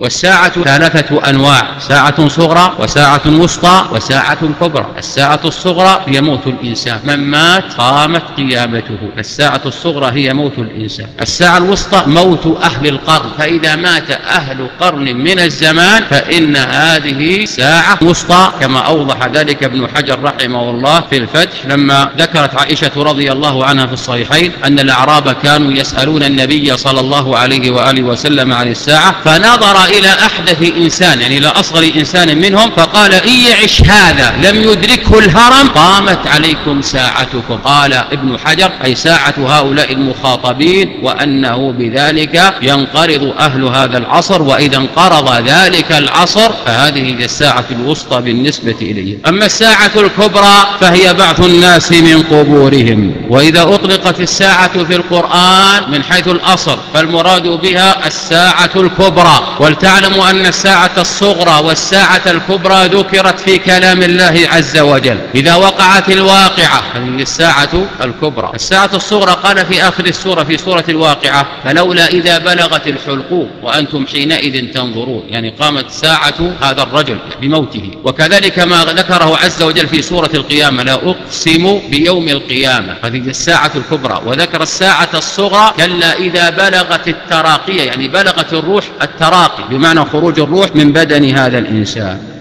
والساعة ثلاثة أنواع ساعة صغرى وساعة وسطى وساعة كبرى. الساعة الصغرى هي موت الإنسان من مات قامت قيامته. الساعة الصغرى هي موت الإنسان. الساعة الوسطى موت أهل القرن. فإذا مات أهل قرن من الزمان فإن هذه ساعة وسطى كما أوضح ذلك ابن حجر رحمه الله في الفتح لما ذكرت عائشة رضي الله عنها في الصحيحين أن الأعراب كانوا يسألون النبي صلى الله عليه وآله وسلم عن الساعة فنظر إلى أحدث إنسان يعني إلى أصغر إنسان منهم فقال إن يعش هذا لم يدركه الهرم. قامت عليكم ساعتكم. قال ابن حجر أي ساعة هؤلاء المخاطبين وأنه بذلك ينقرض أهل هذا العصر وإذا انقرض ذلك العصر فهذه هي الساعة الوسطى بالنسبة إليه. أما الساعة الكبرى فهي بعث الناس من قبورهم وإذا أطلقت الساعة في القرآن من حيث الأصل فالمراد بها الساعة الكبرى ولتعلم أن الساعة الصغرى والساعة الكبرى ذكرت في كلام الله عز وجل. إذا وقعت الواقعة الساعة الكبرى. الساعة الصغرى قال في آخر السورة في سورة الواقعة فلولا إذا بلغت الحلقوم وأنتم حينئذ تنظرون. يعني قامت ساعة هذا الرجل بموته. وكذلك ما ذكره عز وجل في سورة القيامة لا أقسم بيوم القيامة. هذه الساعة الكبرى. وذكر الساعة الصغرى كلا إذا بلغت التراقية. يعني بلغت الروح التراقي. بمعنى خروج الروح من بدن هذا الإنسان.